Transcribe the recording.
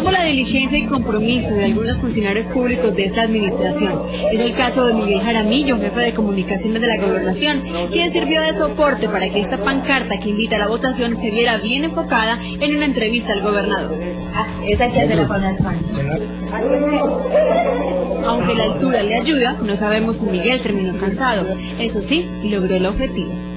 Observamos la diligencia y compromiso de algunos funcionarios públicos de esta administración. Es el caso de Miguel Jaramillo, jefe de comunicaciones de la gobernación, quien sirvió de soporte para que esta pancarta que invita a la votación se viera bien enfocada en una entrevista al gobernador. Ah, esa que hacerla con las manos. Aunque la altura le ayuda, no sabemos si Miguel terminó cansado. Eso sí, logró el objetivo.